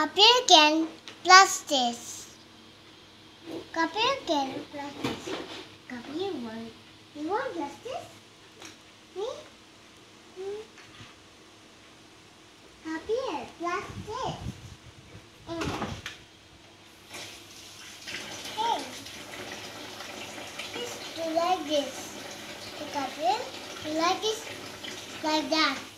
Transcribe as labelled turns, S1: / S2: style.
S1: Copy again plus this. Copy again plus this. Copy you want. You want plus this? Me? Hmm. it, plus this. Mm. Hey. Just do like this. Copy it. you like this like that.